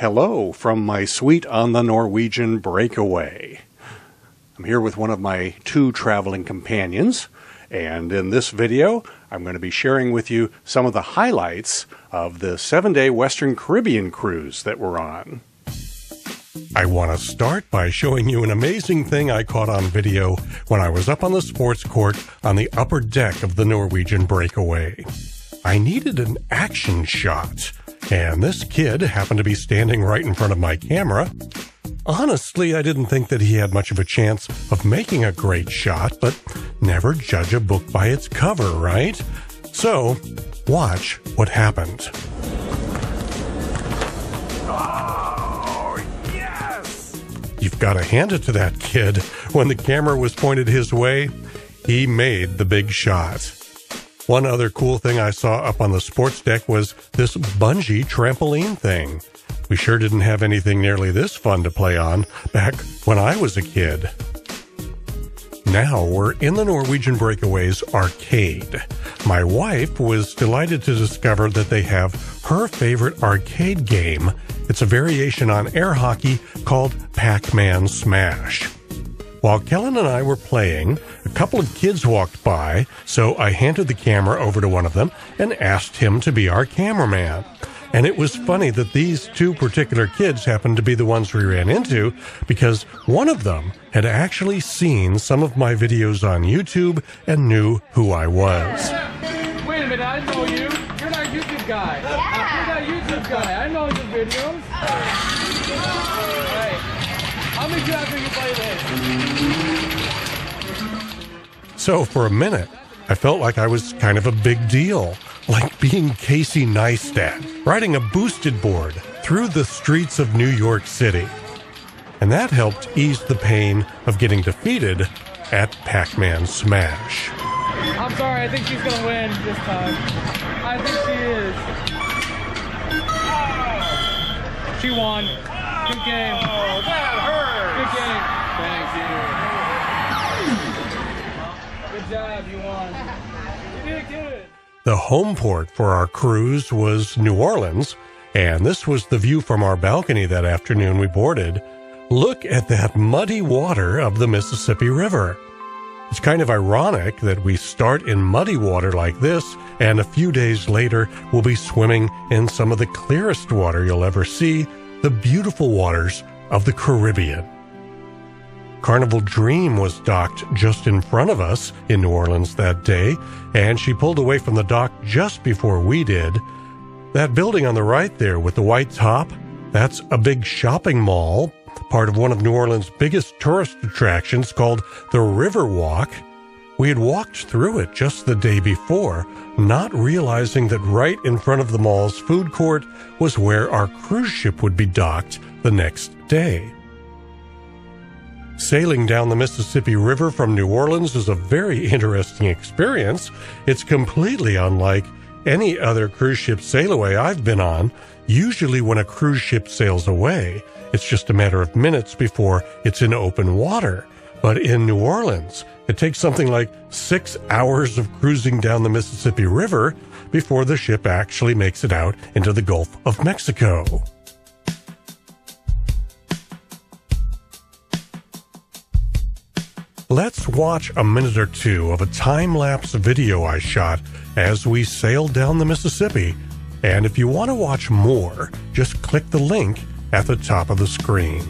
Hello from my suite on the Norwegian Breakaway. I'm here with one of my two traveling companions, and in this video, I'm going to be sharing with you some of the highlights of the seven day Western Caribbean cruise that we're on. I want to start by showing you an amazing thing I caught on video when I was up on the sports court on the upper deck of the Norwegian Breakaway. I needed an action shot and this kid happened to be standing right in front of my camera. Honestly, I didn't think that he had much of a chance of making a great shot, but never judge a book by its cover, right? So, watch what happened. Oh, yes! You've got to hand it to that kid. When the camera was pointed his way, he made the big shot. One other cool thing I saw up on the sports deck was this bungee trampoline thing. We sure didn't have anything nearly this fun to play on back when I was a kid. Now we're in the Norwegian Breakaways arcade. My wife was delighted to discover that they have her favorite arcade game. It's a variation on air hockey called Pac Man Smash. While Kellyn and I were playing, a couple of kids walked by, so I handed the camera over to one of them and asked him to be our cameraman. And it was funny that these two particular kids happened to be the ones we ran into because one of them had actually seen some of my videos on YouTube and knew who I was. Wait a minute, I know you. You're not YouTube guy. Yeah. Uh, you're not YouTube guy. I know your videos. Oh. How many times you play So for a minute, I felt like I was kind of a big deal, like being Casey Neistat, riding a boosted board through the streets of New York City. And that helped ease the pain of getting defeated at Pac Man Smash. I'm sorry, I think she's gonna win this time. I think she is. She won. Good game. Oh, that hurts. Good game. Thank you. Good job. You won. You did good. The home port for our cruise was New Orleans, and this was the view from our balcony that afternoon we boarded. Look at that muddy water of the Mississippi River. It's kind of ironic that we start in muddy water like this, and a few days later we'll be swimming in some of the clearest water you'll ever see, the beautiful waters of the Caribbean. Carnival Dream was docked just in front of us in New Orleans that day, and she pulled away from the dock just before we did. That building on the right there with the white top, that's a big shopping mall, part of one of New Orleans' biggest tourist attractions called the Riverwalk. We had walked through it just the day before, not realizing that right in front of the mall's food court was where our cruise ship would be docked the next day. Sailing down the Mississippi River from New Orleans is a very interesting experience. It's completely unlike any other cruise ship sail away I've been on. Usually, when a cruise ship sails away, it's just a matter of minutes before it's in open water. But in New Orleans, it takes something like six hours of cruising down the Mississippi River before the ship actually makes it out into the Gulf of Mexico. Let's watch a minute or two of a time lapse video I shot as we sailed down the Mississippi. And if you want to watch more, just click the link at the top of the screen.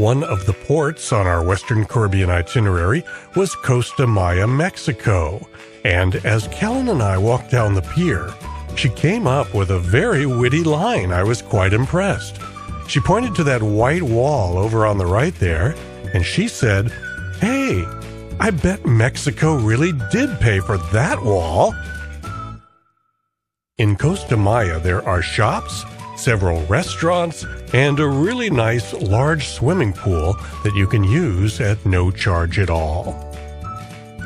One of the ports on our Western Caribbean itinerary was Costa Maya, Mexico. And as Kellyn and I walked down the pier, she came up with a very witty line. I was quite impressed. She pointed to that white wall over on the right there, and she said, Hey, I bet Mexico really did pay for that wall. In Costa Maya, there are shops, several restaurants, and a really nice large swimming pool that you can use at no charge at all.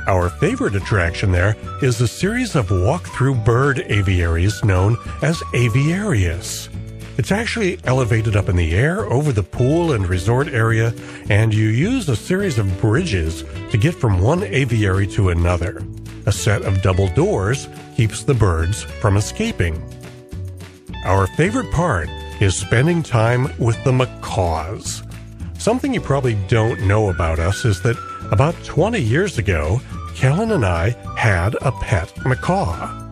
Our favorite attraction there is a series of walk-through bird aviaries known as aviarius. It's actually elevated up in the air over the pool and resort area, and you use a series of bridges to get from one aviary to another. A set of double doors keeps the birds from escaping. Our favorite part is spending time with the macaws. Something you probably don't know about us is that about 20 years ago, Kellyn and I had a pet macaw.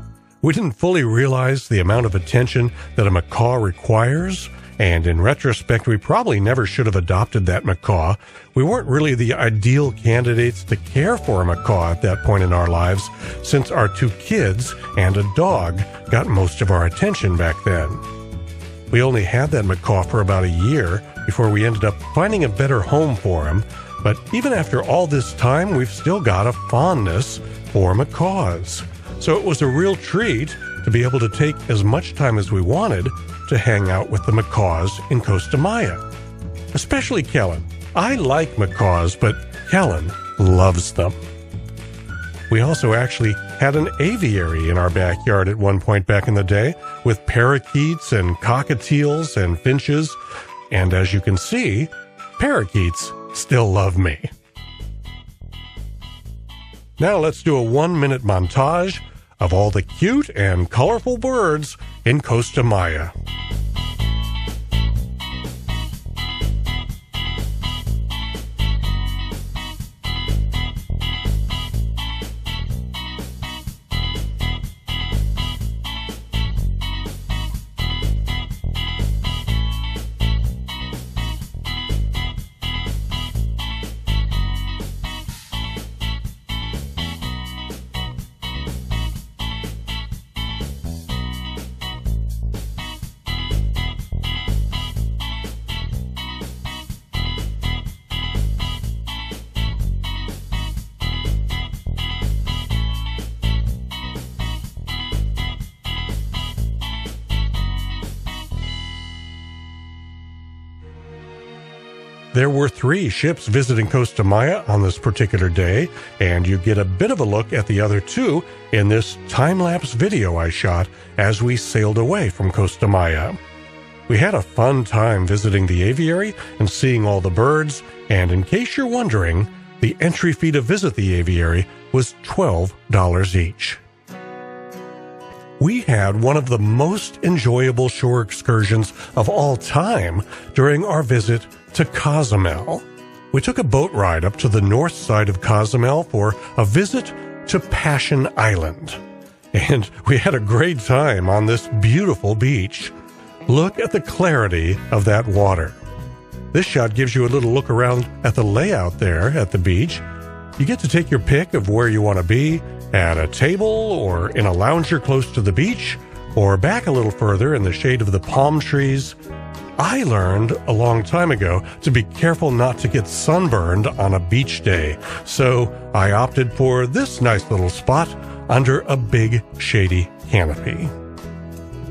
We didn't fully realize the amount of attention that a macaw requires, and in retrospect, we probably never should have adopted that macaw. We weren't really the ideal candidates to care for a macaw at that point in our lives, since our two kids and a dog got most of our attention back then. We only had that macaw for about a year before we ended up finding a better home for him but even after all this time, we've still got a fondness for macaws. So it was a real treat to be able to take as much time as we wanted to hang out with the macaws in Costa Maya. Especially Kellyn. I like macaws, but Kellyn loves them. We also actually had an aviary in our backyard at one point back in the day with parakeets and cockatiels and finches. And as you can see, parakeets still love me. Now let's do a one minute montage of all the cute and colorful birds in Costa Maya. There were three ships visiting Costa Maya on this particular day, and you get a bit of a look at the other two in this time lapse video I shot as we sailed away from Costa Maya. We had a fun time visiting the aviary and seeing all the birds, and in case you're wondering, the entry fee to visit the aviary was $12 each. We had one of the most enjoyable shore excursions of all time during our visit to Cozumel. We took a boat ride up to the north side of Cozumel for a visit to Passion Island. And we had a great time on this beautiful beach. Look at the clarity of that water. This shot gives you a little look around at the layout there at the beach. You get to take your pick of where you want to be at a table or in a lounger close to the beach or back a little further in the shade of the palm trees I learned a long time ago to be careful not to get sunburned on a beach day, so I opted for this nice little spot under a big shady canopy.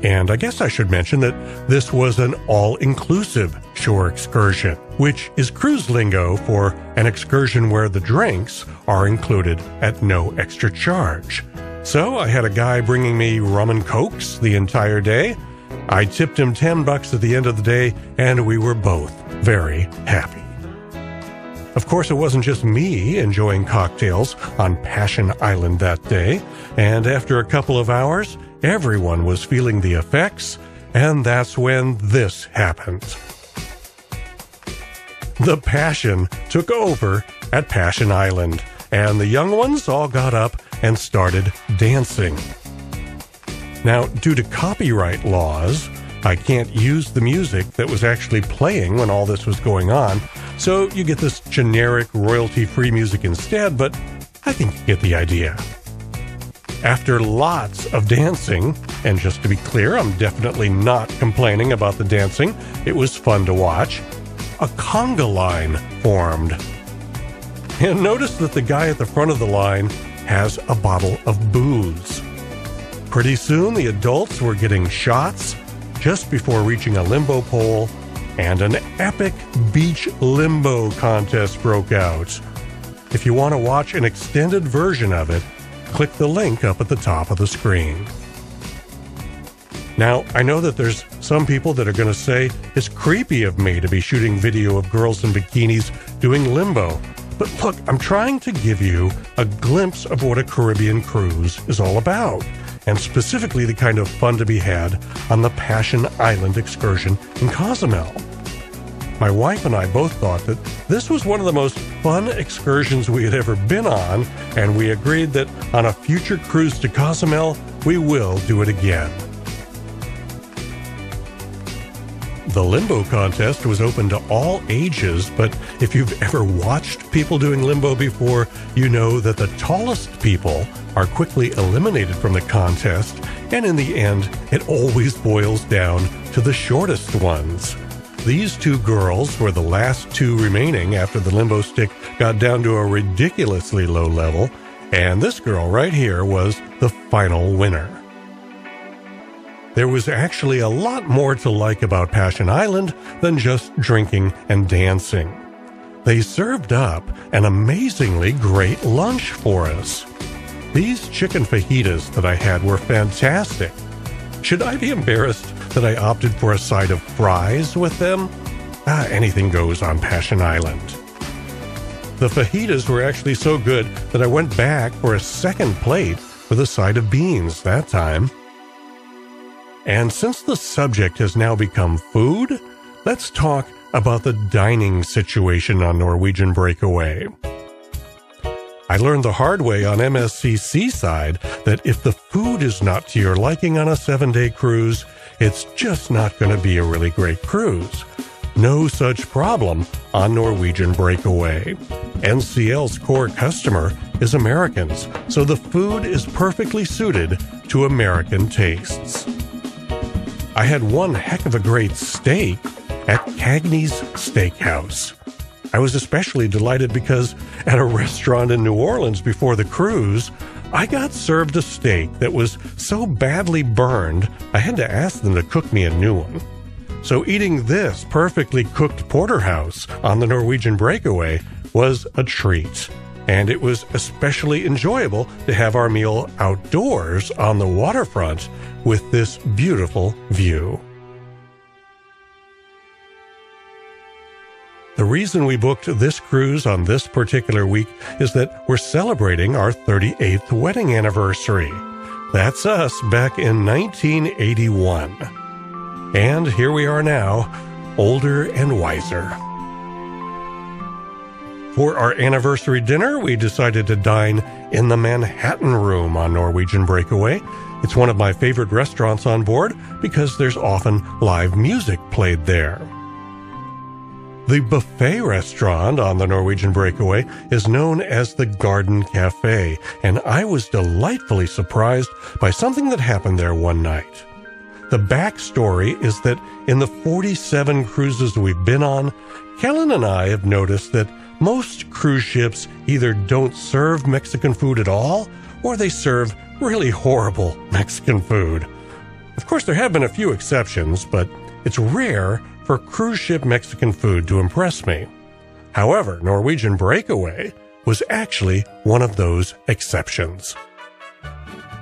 And I guess I should mention that this was an all inclusive shore excursion, which is cruise lingo for an excursion where the drinks are included at no extra charge. So I had a guy bringing me rum and cokes the entire day I tipped him 10 bucks at the end of the day, and we were both very happy. Of course, it wasn't just me enjoying cocktails on Passion Island that day, and after a couple of hours, everyone was feeling the effects, and that's when this happened. The passion took over at Passion Island, and the young ones all got up and started dancing. Now, due to copyright laws, I can't use the music that was actually playing when all this was going on, So you get this generic royalty free music instead, but I think you get the idea. After lots of dancing, and just to be clear, I'm definitely not complaining about the dancing, it was fun to watch, a conga line formed. And notice that the guy at the front of the line has a bottle of booze. Pretty soon, the adults were getting shots just before reaching a limbo pole, and an epic beach limbo contest broke out. If you want to watch an extended version of it, click the link up at the top of the screen. Now, I know that there's some people that are going to say it's creepy of me to be shooting video of girls in bikinis doing limbo. But look, I'm trying to give you a glimpse of what a Caribbean cruise is all about, and specifically the kind of fun to be had on the Passion Island excursion in Cozumel. My wife and I both thought that this was one of the most fun excursions we had ever been on, and we agreed that on a future cruise to Cozumel, we will do it again. The limbo contest was open to all ages, but if you've ever watched people doing limbo before, you know that the tallest people are quickly eliminated from the contest, and in the end, it always boils down to the shortest ones. These two girls were the last two remaining after the limbo stick got down to a ridiculously low level, and this girl right here was the final winner. There was actually a lot more to like about Passion Island than just drinking and dancing. They served up an amazingly great lunch for us. These chicken fajitas that I had were fantastic. Should I be embarrassed that I opted for a side of fries with them. Ah, anything goes on Passion Island. The fajitas were actually so good that I went back for a second plate with a side of beans that time. And since the subject has now become food, let's talk about the dining situation on Norwegian Breakaway. I learned the hard way on MSC Seaside that if the food is not to your liking on a seven day cruise, it's just not going to be a really great cruise. No such problem on Norwegian Breakaway. NCL's core customer is Americans, so the food is perfectly suited to American tastes. I had one heck of a great steak at Cagney's Steakhouse. I was especially delighted because at a restaurant in New Orleans before the cruise, I got served a steak that was so badly burned, I had to ask them to cook me a new one. So eating this perfectly cooked porterhouse on the Norwegian breakaway was a treat. And it was especially enjoyable to have our meal outdoors on the waterfront with this beautiful view. The reason we booked this cruise on this particular week is that we're celebrating our 38th wedding anniversary. That's us back in 1981. And here we are now, older and wiser. For our anniversary dinner, we decided to dine in the Manhattan Room on Norwegian Breakaway. It's one of my favorite restaurants on board because there's often live music played there. The buffet restaurant on the Norwegian Breakaway is known as the Garden Cafe, and I was delightfully surprised by something that happened there one night. The backstory is that in the 47 cruises we've been on, Kellyn and I have noticed that most cruise ships either don't serve Mexican food at all, or they serve really horrible Mexican food. Of course, there have been a few exceptions, but it's rare for cruise ship Mexican food to impress me. However, Norwegian Breakaway was actually one of those exceptions.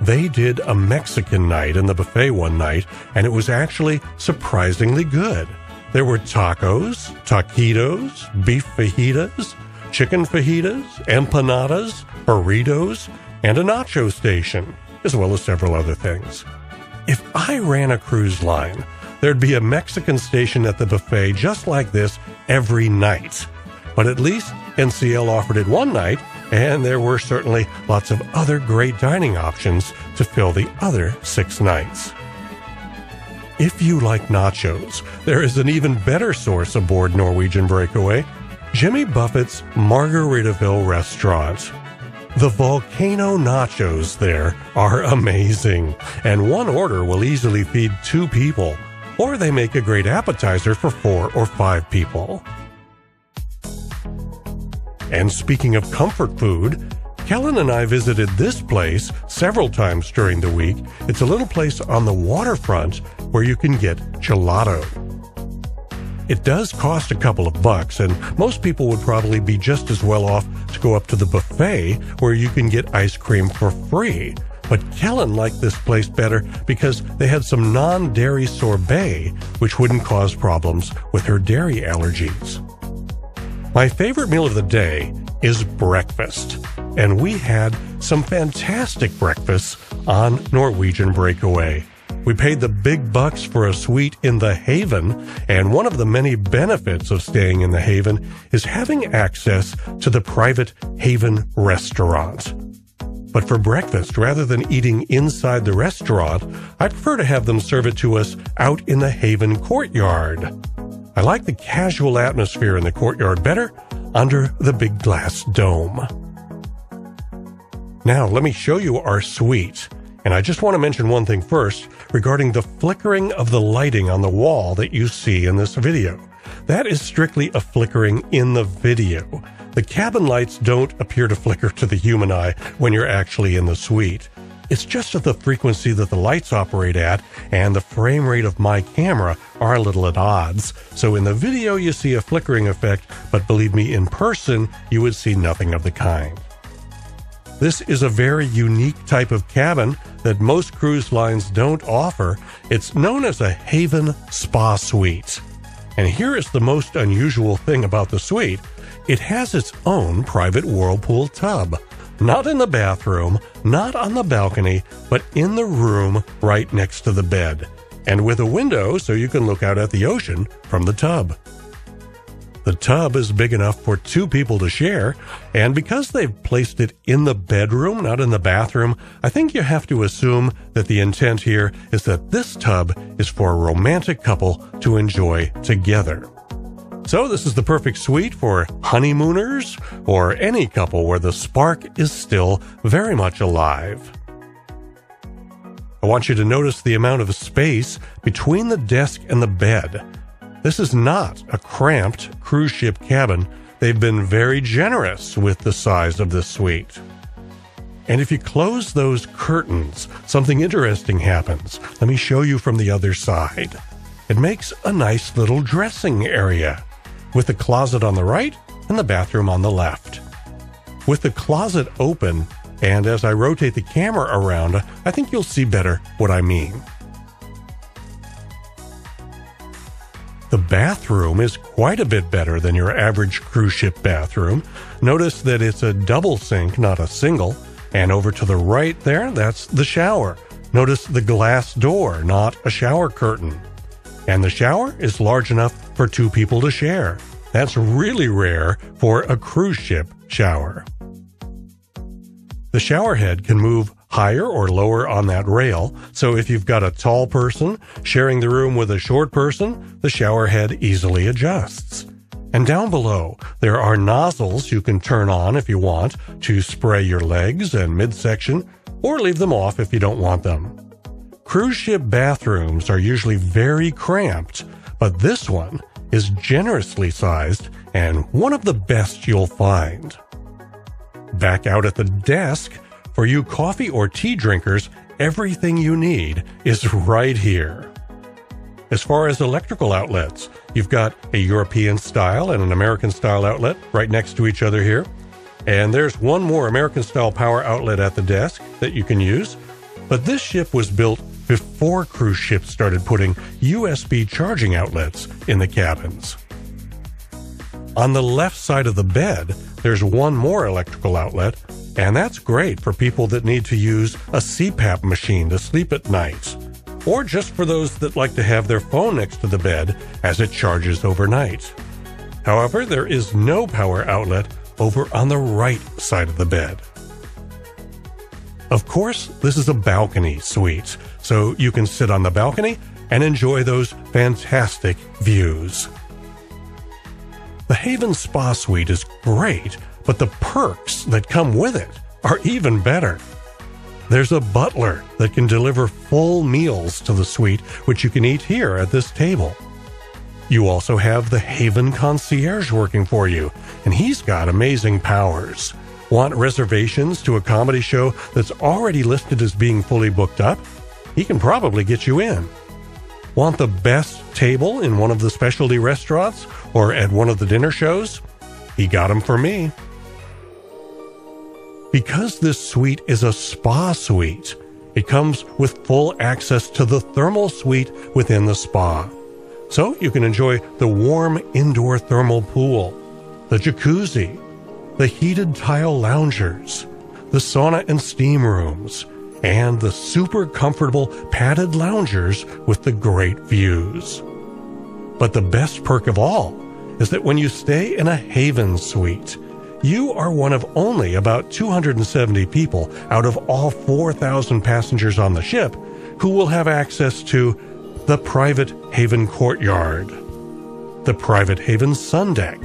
They did a Mexican night in the buffet one night, and it was actually surprisingly good. There were tacos, taquitos, beef fajitas, chicken fajitas, empanadas, burritos, and a nacho station, as well as several other things. If I ran a cruise line, There'd be a Mexican station at the buffet just like this every night. But at least NCL offered it one night, and there were certainly lots of other great dining options to fill the other six nights. If you like nachos, there is an even better source aboard Norwegian Breakaway Jimmy Buffett's Margaritaville restaurant. The volcano nachos there are amazing, and one order will easily feed two people, or they make a great appetizer for four or five people. And speaking of comfort food, Kellyn and I visited this place several times during the week. It's a little place on the waterfront where you can get gelato. It does cost a couple of bucks, and most people would probably be just as well off to go up to the buffet where you can get ice cream for free. But Kellyn liked this place better because they had some non dairy sorbet, which wouldn't cause problems with her dairy allergies. My favorite meal of the day is breakfast, and we had some fantastic breakfasts on Norwegian Breakaway. We paid the big bucks for a suite in the Haven, and one of the many benefits of staying in the Haven is having access to the private Haven restaurant. But for breakfast, rather than eating inside the restaurant, I prefer to have them serve it to us out in the Haven courtyard. I like the casual atmosphere in the courtyard better under the big glass dome. Now, let me show you our suite. And I just want to mention one thing first regarding the flickering of the lighting on the wall that you see in this video. That is strictly a flickering in the video. The cabin lights don't appear to flicker to the human eye when you're actually in the suite. It's just that the frequency that the lights operate at and the frame rate of my camera are a little at odds. So in the video you see a flickering effect, but believe me, in person you would see nothing of the kind. This is a very unique type of cabin that most cruise lines don't offer. It's known as a Haven Spa Suite. And here is the most unusual thing about the suite it has its own private whirlpool tub. Not in the bathroom, not on the balcony, but in the room right next to the bed. And with a window so you can look out at the ocean from the tub. The tub is big enough for two people to share, and because they've placed it in the bedroom, not in the bathroom, I think you have to assume that the intent here is that this tub is for a romantic couple to enjoy together. So, this is the perfect suite for honeymooners or any couple where the spark is still very much alive. I want you to notice the amount of space between the desk and the bed. This is not a cramped cruise ship cabin. They've been very generous with the size of this suite. And if you close those curtains, something interesting happens. Let me show you from the other side. It makes a nice little dressing area with the closet on the right and the bathroom on the left. With the closet open, and as I rotate the camera around, I think you'll see better what I mean. The bathroom is quite a bit better than your average cruise ship bathroom. Notice that it's a double sink, not a single. And over to the right there, that's the shower. Notice the glass door, not a shower curtain. And the shower is large enough for two people to share. That's really rare for a cruise ship shower. The shower head can move higher or lower on that rail. So if you've got a tall person sharing the room with a short person, the shower head easily adjusts. And down below, there are nozzles you can turn on if you want to spray your legs and midsection, or leave them off if you don't want them. Cruise ship bathrooms are usually very cramped, but this one is generously sized and one of the best you'll find. Back out at the desk, for you coffee or tea drinkers, everything you need is right here. As far as electrical outlets, you've got a European style and an American style outlet right next to each other here. And there's one more American style power outlet at the desk that you can use. But this ship was built before cruise ships started putting USB charging outlets in the cabins. On the left side of the bed, there's one more electrical outlet and that's great for people that need to use a CPAP machine to sleep at night, or just for those that like to have their phone next to the bed as it charges overnight. However, there is no power outlet over on the right side of the bed. Of course, this is a balcony suite, so you can sit on the balcony and enjoy those fantastic views. The Haven Spa Suite is great, but the perks that come with it are even better. There's a butler that can deliver full meals to the suite, which you can eat here at this table. You also have the Haven concierge working for you, and he's got amazing powers. Want reservations to a comedy show that's already listed as being fully booked up? He can probably get you in. Want the best table in one of the specialty restaurants or at one of the dinner shows? He got them for me. Because this suite is a spa suite, it comes with full access to the thermal suite within the spa. So you can enjoy the warm indoor thermal pool, the jacuzzi, the heated tile loungers, the sauna and steam rooms, and the super comfortable padded loungers with the great views. But the best perk of all is that when you stay in a Haven suite, you are one of only about 270 people out of all 4,000 passengers on the ship who will have access to the private Haven courtyard, the private Haven sun deck,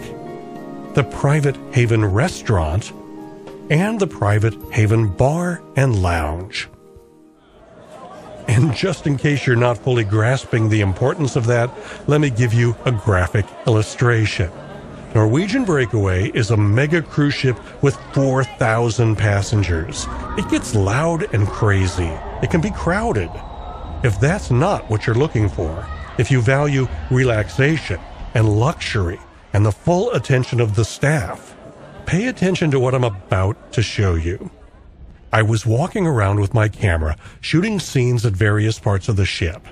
the private Haven restaurant, and the private Haven bar and lounge. And just in case you're not fully grasping the importance of that, let me give you a graphic illustration. Norwegian Breakaway is a mega cruise ship with 4,000 passengers. It gets loud and crazy. It can be crowded. If that's not what you're looking for, if you value relaxation and luxury and the full attention of the staff, pay attention to what I'm about to show you. I was walking around with my camera, shooting scenes at various parts of the ship.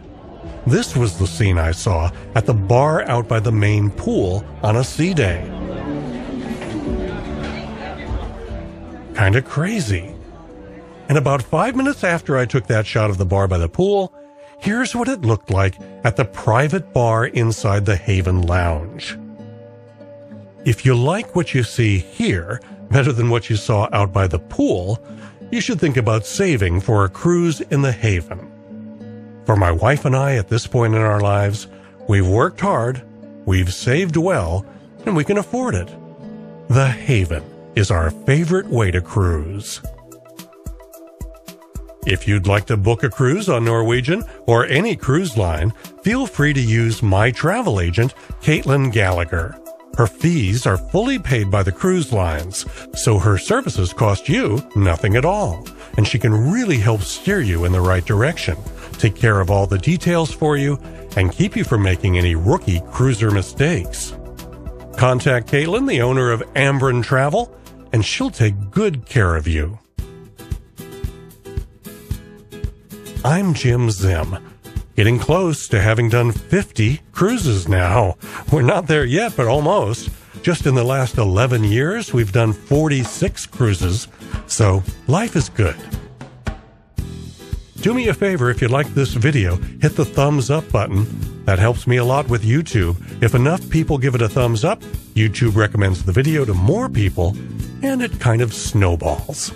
This was the scene I saw at the bar out by the main pool on a sea day. Kinda crazy. And about five minutes after I took that shot of the bar by the pool, here's what it looked like at the private bar inside the Haven Lounge. If you like what you see here better than what you saw out by the pool, you should think about saving for a cruise in the Haven. For my wife and I at this point in our lives, we've worked hard, we've saved well, and we can afford it. The Haven is our favorite way to cruise. If you'd like to book a cruise on Norwegian or any cruise line, feel free to use my travel agent, Caitlin Gallagher. Her fees are fully paid by the cruise lines, so her services cost you nothing at all, and she can really help steer you in the right direction, take care of all the details for you, and keep you from making any rookie cruiser mistakes. Contact Caitlin, the owner of Ambren Travel, and she'll take good care of you. I'm Jim Zim Getting close to having done 50 cruises now. We're not there yet, but almost. Just in the last 11 years, we've done 46 cruises. So life is good. Do me a favor if you like this video, hit the thumbs up button. That helps me a lot with YouTube. If enough people give it a thumbs up, YouTube recommends the video to more people, and it kind of snowballs.